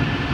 you.